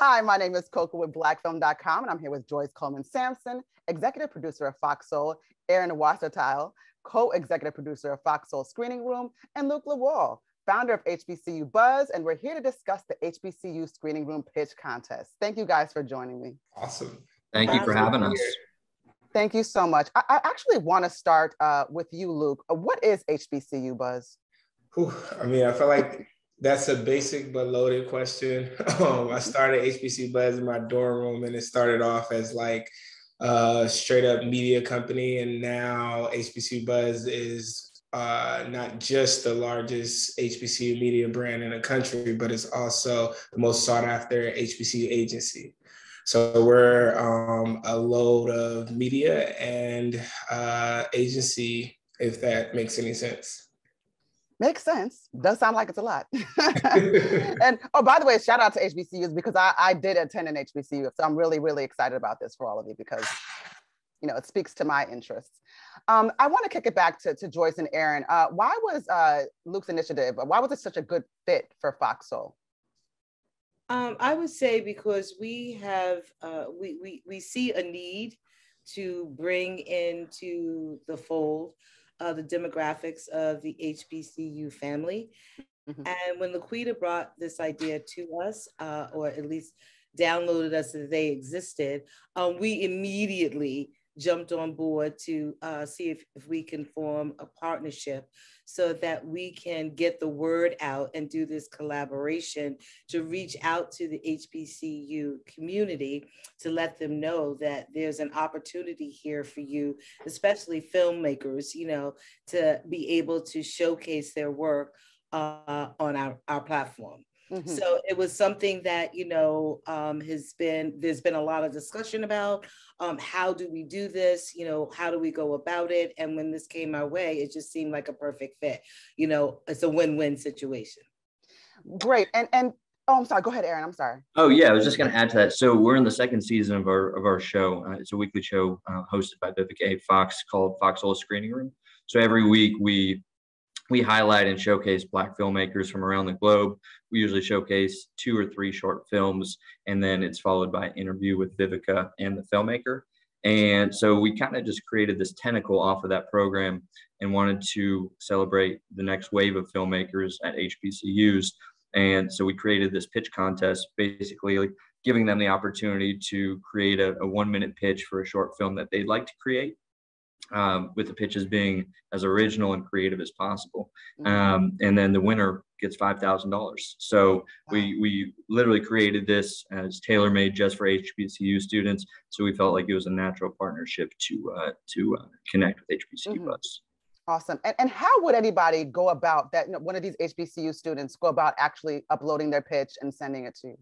Hi, my name is Koku with blackfilm.com, and I'm here with Joyce Coleman Sampson, executive producer of Fox Soul, Aaron Wassertile, co-executive producer of Fox Soul Screening Room, and Luke Lawal, founder of HBCU Buzz, and we're here to discuss the HBCU Screening Room Pitch Contest. Thank you guys for joining me. Awesome. Thank you for having us. Thank you so much. I, I actually want to start uh, with you, Luke. What is HBCU Buzz? Whew, I mean, I feel like that's a basic but loaded question. Um, I started HBC Buzz in my dorm room, and it started off as like a straight up media company, and now HBC Buzz is uh, not just the largest HBCU media brand in the country, but it's also the most sought after HBCU agency. So we're um, a load of media and uh, agency, if that makes any sense. Makes sense. Does sound like it's a lot. and oh, by the way, shout out to HBCUs because I, I did attend an HBCU. So I'm really, really excited about this for all of you because you know, it speaks to my interests. Um, I want to kick it back to, to Joyce and Aaron. Uh, why was uh, Luke's initiative, why was it such a good fit for Fox Soul? Um, I would say because we have, uh, we, we, we see a need to bring into the fold uh, the demographics of the HBCU family. Mm-hmm. And when Laquita brought this idea to us, uh, or at least downloaded us that they existed, um, we immediately jumped on board to uh, see if, if we can form a partnership so that we can get the word out and do this collaboration to reach out to the HBCU community to let them know that there's an opportunity here for you, especially filmmakers, you know, to be able to showcase their work uh, on our, our platform. Mm-hmm. So it was something that you know um, has been there's been a lot of discussion about um, how do we do this? You know how do we go about it? And when this came our way it just seemed like a perfect fit you know it's a win-win situation. Great. And and oh i'm sorry. Go ahead aaron i'm sorry. Oh yeah i was just going to add to that. So we're in the second season of our of our show. Uh, it's a weekly show uh, hosted by vivica fox called fox soul screening room. So every week we we highlight and showcase black filmmakers from around the globe. We usually showcase two or three short films and then it's followed by an interview with vivica and the filmmaker. And so we kind of just created this tentacle off of that program and wanted to celebrate the next wave of filmmakers at hbcus and so we created this pitch contest basically like giving them the opportunity to create a, a one minute pitch for a short film that they'd like to create um, with the pitches being as original and creative as possible. Mm-hmm. Um, and then the winner gets five thousand dollars. So we we literally created this as tailor made just for HBCU students. So we felt like it was a natural partnership to uh, to uh, connect with HBCU mm-hmm. Buzz. Awesome. And, and how would anybody go about that? You know, one of these HBCU students go about actually uploading their pitch and sending it to you?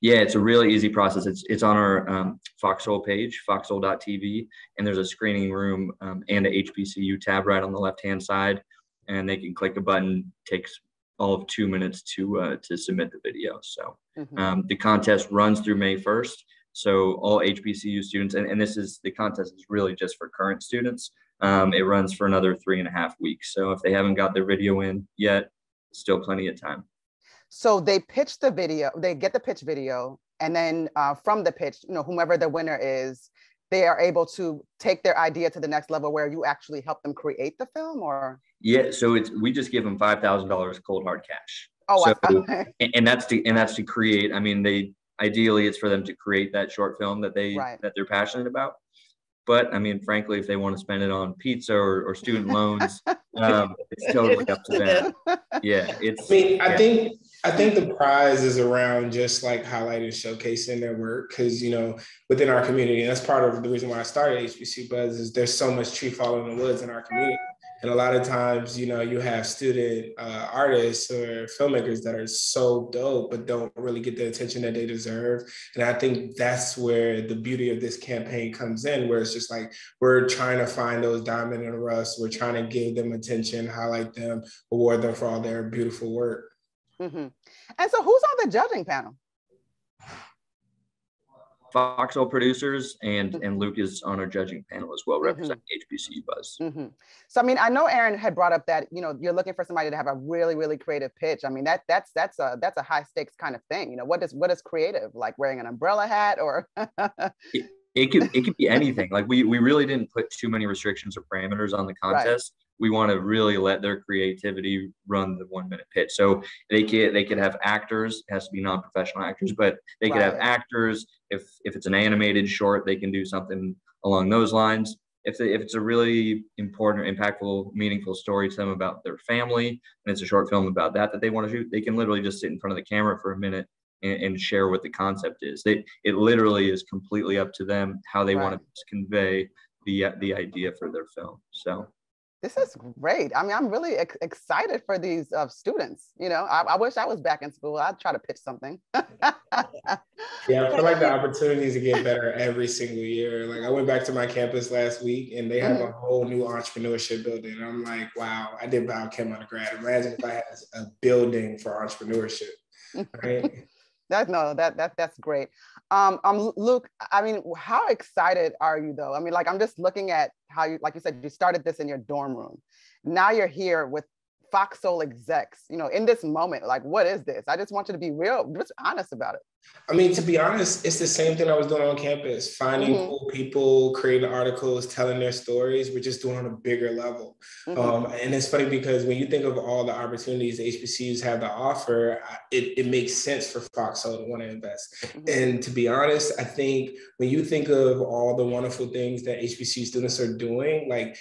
Yeah, it's a really easy process. It's it's on our um, Fox Soul page, foxsoul.tv, and there's a screening room um, and a HBCU tab right on the left hand side, and they can click a button. Takes all of two minutes to uh, to submit the video. So mm-hmm. um, the contest runs through May 1st. So all HBCU students, and, and this is the contest is really just for current students. Um, it runs for another three and a half weeks. So if they haven't got their video in yet, still plenty of time. So they pitch the video, they get the pitch video, and then uh, from the pitch, you know, whomever the winner is, they are able to take their idea to the next level where you actually help them create the film or yeah so it's we just give them five thousand dollars cold hard cash oh so, okay. and that's to and that's to create i mean they ideally it's for them to create that short film that they right. that they're passionate about but I mean, frankly, if they want to spend it on pizza or, or student loans, um, it's totally up to them. Yeah, it's. I mean, yeah. I think I think the prize is around just like highlighting, showcasing their work, because you know, within our community, and that's part of the reason why I started HBC Buzz is there's so much tree falling in the woods in our community. And a lot of times, you know, you have student uh, artists or filmmakers that are so dope, but don't really get the attention that they deserve. And I think that's where the beauty of this campaign comes in, where it's just like we're trying to find those diamond in the rust, We're trying to give them attention, highlight them, award them for all their beautiful work. Mm-hmm. And so, who's on the judging panel? Fox Soul producers, and and Luke is on our judging panel as well, mm-hmm. representing mm-hmm. HBCU Buzz. Mm-hmm. So I mean, I know Aaron had brought up that you know you're looking for somebody to have a really really creative pitch. I mean that that's that's a that's a high stakes kind of thing. You know what is what is creative like wearing an umbrella hat or. it, it could it could be anything. Like we we really didn't put too many restrictions or parameters on the contest. Right we want to really let their creativity run the one minute pitch. So they could they could have actors, it has to be non-professional actors, but they could have actors. If if it's an animated short, they can do something along those lines. If, they, if it's a really important, impactful, meaningful story to them about their family, and it's a short film about that that they want to shoot, they can literally just sit in front of the camera for a minute and, and share what the concept is. They, it literally is completely up to them how they right. want to convey the the idea for their film. So this is great. I mean, I'm really ex- excited for these uh, students. You know, I, I, wish I was back in school. I'd try to pitch something. yeah, I feel like the opportunities to get better every single year. Like I went back to my campus last week and they have mm-hmm. a whole new entrepreneurship building. I'm like, wow, I did biochem undergrad. Imagine if I had a building for entrepreneurship. Right? that no, that that that's great. Um, um, Luke, I mean, how excited are you though? I mean, like I'm just looking at how you, like you said, you started this in your dorm room. Now you're here with Fox Soul execs, you know, in this moment, like, what is this? I just want you to be real, just honest about it. I mean, to be honest, it's the same thing I was doing on campus, finding mm-hmm. cool people, creating articles, telling their stories. We're just doing on a bigger level. Mm-hmm. Um, and it's funny because when you think of all the opportunities HBCUs have to offer, it, it makes sense for Fox Soul to want to invest. Mm-hmm. And to be honest, I think when you think of all the wonderful things that HBCU students are doing, like,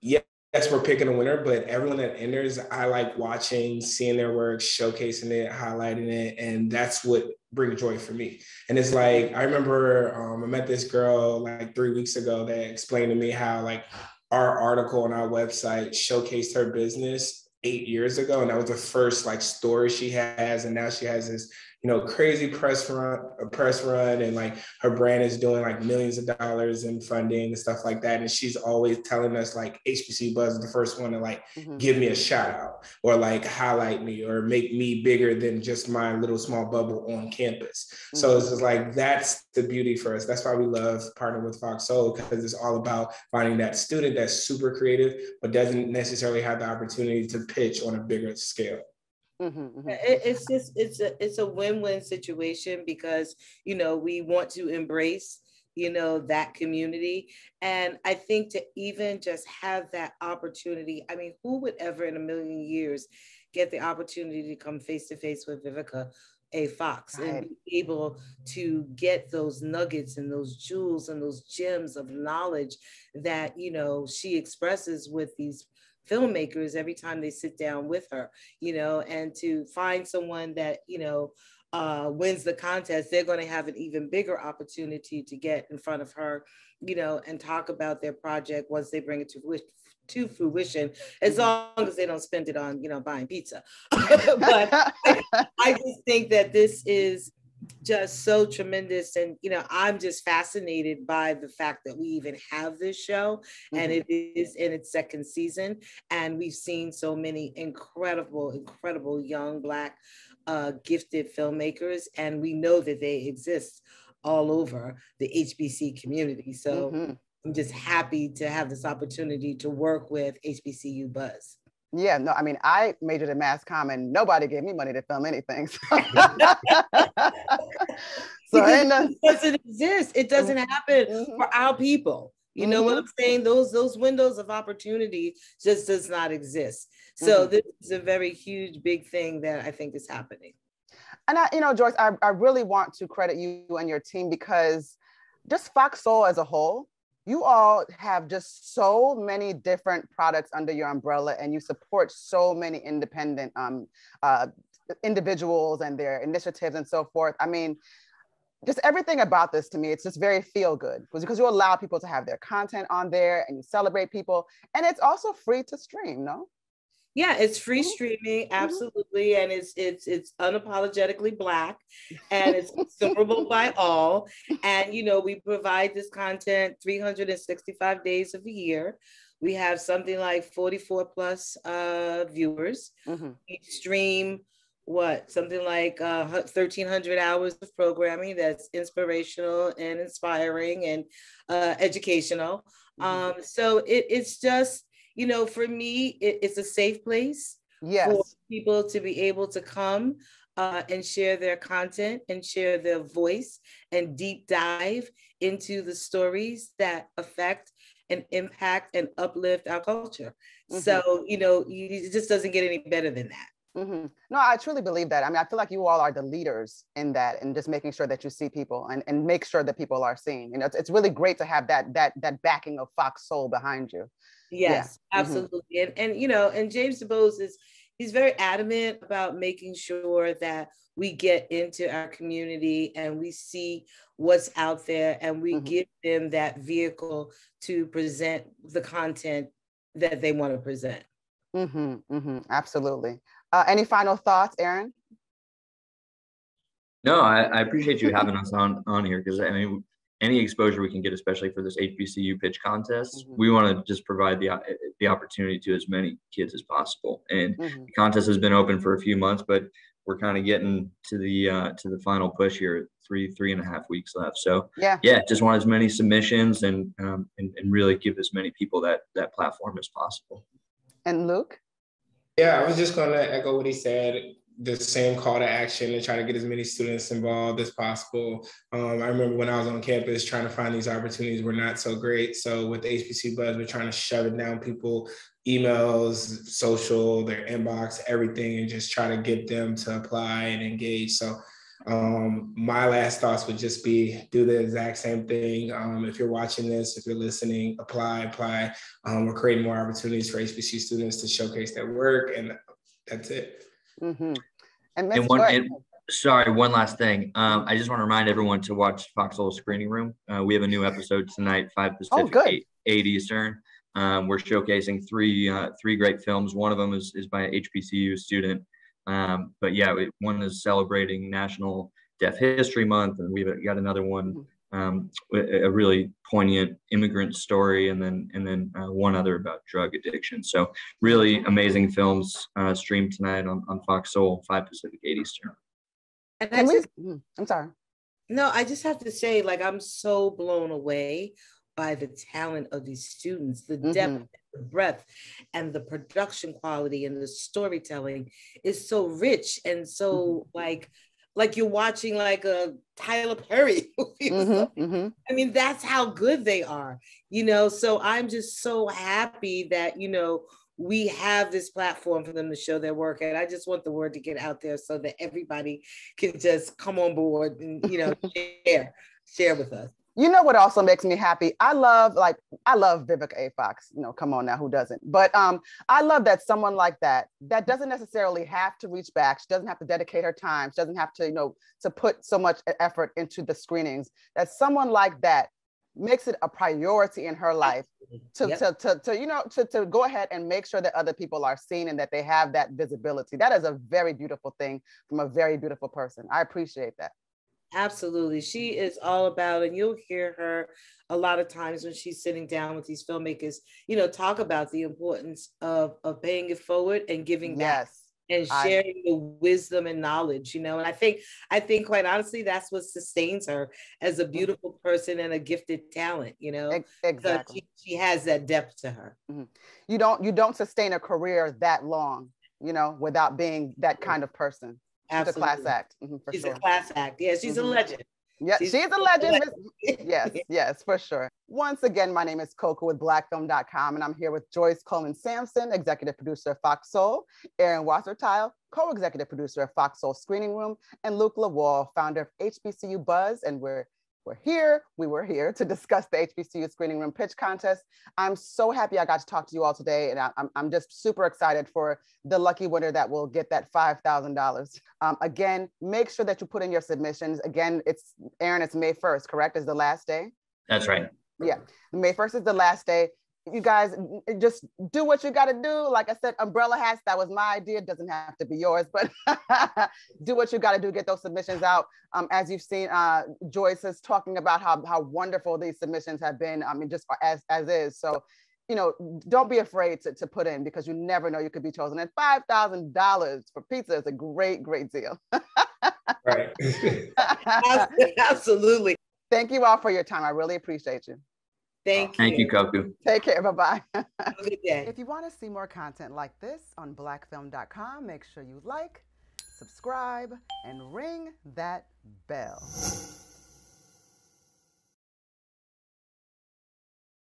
yeah, yes, we're picking a winner, but everyone that enters, I like watching, seeing their work, showcasing it, highlighting it, and that's what brings joy for me. And it's like I remember um, I met this girl like three weeks ago that explained to me how like our article on our website showcased her business eight years ago, and that was the first like story she has, and now she has this you know, crazy press run, a press run, and like her brand is doing like millions of dollars in funding and stuff like that. And she's always telling us like HBC Buzz is the first one to like mm-hmm. give me a shout out or like highlight me or make me bigger than just my little small bubble on campus. Mm-hmm. So it's just like that's the beauty for us. That's why we love partnering with Fox Soul because it's all about finding that student that's super creative but doesn't necessarily have the opportunity to pitch on a bigger scale. Mm-hmm, mm-hmm. It, it's just it's a it's a win-win situation because you know we want to embrace you know that community and i think to even just have that opportunity i mean who would ever in a million years get the opportunity to come face to face with vivica a fox right. and be able to get those nuggets and those jewels and those gems of knowledge that you know she expresses with these filmmakers every time they sit down with her, you know, and to find someone that, you know, uh, wins the contest, they're going to have an even bigger opportunity to get in front of her, you know, and talk about their project once they bring it to to fruition, as mm-hmm. long as they don't spend it on, you know, buying pizza. but I, I just think that this is just so tremendous and you know i'm just fascinated by the fact that we even have this show mm-hmm. and it is in its second season and we've seen so many incredible incredible young black uh, gifted filmmakers and we know that they exist all over the hbc community so mm-hmm. i'm just happy to have this opportunity to work with hbcu buzz yeah, no, I mean, I majored in mass comm and nobody gave me money to film anything. So, so it doesn't exist. It doesn't happen mm-hmm. for our people. You mm-hmm. know what I'm saying? Those those windows of opportunity just does not exist. So mm-hmm. this is a very huge, big thing that I think is happening. And I, you know, Joyce, I, I really want to credit you and your team because just Fox Soul as a whole, you all have just so many different products under your umbrella and you support so many independent um, uh, individuals and their initiatives and so forth. I mean, just everything about this to me, it's just very feel good because you allow people to have their content on there and you celebrate people. And it's also free to stream, no? Yeah, it's free mm-hmm. streaming, mm-hmm. absolutely, mm-hmm. and it's it's it's unapologetically black, and it's consumable by all. And you know, we provide this content 365 days of the year. We have something like 44 plus uh, viewers. Mm-hmm. We stream what something like uh, 1300 hours of programming that's inspirational and inspiring and uh, educational mm-hmm. um, so it, it's just you know for me it, it's a safe place yes. for people to be able to come uh, and share their content and share their voice and deep dive into the stories that affect and impact and uplift our culture. Mm-hmm. So, you know, it just doesn't get any better than that. Mm-hmm. No, I truly believe that. I mean, I feel like you all are the leaders in that, and just making sure that you see people and, and make sure that people are seen. You know, it's, it's really great to have that that that backing of Fox Soul behind you. Yes, yeah. Mm-hmm. absolutely. Mm-hmm. And and you know, and James DuBose is he's very adamant about making sure that we get into our community and we see what's out there and we mm-hmm. give them that vehicle to present the content that they want to present. Mm-hmm, mm-hmm, absolutely. Uh, any final thoughts, Aaron? No, I, I appreciate you having us on on here because I mean, any exposure we can get, especially for this HBCU pitch contest, mm-hmm. we want to just provide the the opportunity to as many kids as possible. And mm-hmm. the contest has been open for a few months, but we're kind of getting to the uh, to the final push here. Three three and a half weeks left. So yeah, yeah, just want as many submissions and um, and, and really give as many people that that platform as possible. And Luke. Yeah, I was just going to echo what he said the same call to action and try to get as many students involved as possible. Um, I remember when I was on campus trying to find these opportunities were not so great. So with HBC Buzz, we're trying to shove it down people emails, social, their inbox, everything, and just try to get them to apply and engage. So um, my last thoughts would just be do the exact same thing. Um, if you're watching this, if you're listening, apply, apply. Um, we're creating more opportunities for HBC students to showcase their work, and that's it. Mm-hmm. And, and, one, and, sorry, one last thing. Um, I just want to remind everyone to watch Fox Soul Screening Room. Uh, we have a new episode tonight, five Pacific, oh, eight, eight Eastern. Um, we're showcasing three uh, three great films. One of them is, is by an HBCU student. Um, but yeah, one is celebrating National Deaf History Month, and we've got another one, um, a really poignant immigrant story, and then and then uh, one other about drug addiction. So really amazing films uh, streamed tonight on, on Fox Soul, five Pacific, eight Eastern. And I just, mm, I'm sorry. No, I just have to say, like, I'm so blown away by the talent of these students, the mm-hmm. depth, the breadth, and the production quality and the storytelling is so rich and so mm-hmm. like like you're watching like a Tyler Perry movie. Mm-hmm, mm-hmm. I mean, that's how good they are, you know. So I'm just so happy that you know we have this platform for them to show their work, and I just want the word to get out there so that everybody can just come on board and you know share share with us. You know what also makes me happy? I love like I love Vivica A. Fox. You know, come on now, who doesn't? But um, I love that someone like that that doesn't necessarily have to reach back. She doesn't have to dedicate her time. She doesn't have to, you know, to put so much effort into the screenings. That someone like that makes it a priority in her life to, yep. to, to, to, you know to, to go ahead and make sure that other people are seen and that they have that visibility that is a very beautiful thing from a very beautiful person i appreciate that Absolutely. She is all about, and you'll hear her a lot of times when she's sitting down with these filmmakers, you know, talk about the importance of, of paying it forward and giving yes. back and sharing I, the wisdom and knowledge, you know. And I think, I think quite honestly, that's what sustains her as a mm-hmm. beautiful person and a gifted talent, you know. Exactly. She, she, has that depth to her. Mm-hmm. You don't you don't sustain a career that long, you know, without being that kind of person. Absolutely. She's a class act. Mm-hmm, she's sure. a class act. Yeah, she's mm-hmm. a legend. Yeah, she's, she's a legend. yes, yes, for sure. Once again, my name is Koku with blackfilm.com, and I'm here with Joyce Coleman Sampson, executive producer of Fox Soul, Aaron Wassertile, co-executive producer of Fox Soul Screening Room, and Luke Lawal, founder of HBCU Buzz, and we're we're here. We were here to discuss the HBCU Screening Room Pitch Contest. I'm so happy I got to talk to you all today, and I, am I'm just super excited for the lucky winner that will get that $5,000. Um, again, make sure that you put in your submissions. Again, it's Aaron, it's May 1st, correct? Is the last day? That's right. Yeah, May 1st is the last day you guys just do what you got to do. Like I said, umbrella hats, that was my idea. Doesn't have to be yours, but do what you got to do, get those submissions out. Um, as you've seen, uh, Joyce is talking about how, how wonderful these submissions have been. I mean, just as, as is. So you know, don't be afraid to, to put in because you never know you could be chosen. And five thousand dollars for pizza is a great, great deal. right. Absolutely. Thank you all for your time. I really appreciate you. Thank you. Thank you, Koku. Take care. Bye bye. Have a good day. If you want to see more content like this on blackfilm.com, make sure you like, subscribe, and ring that bell.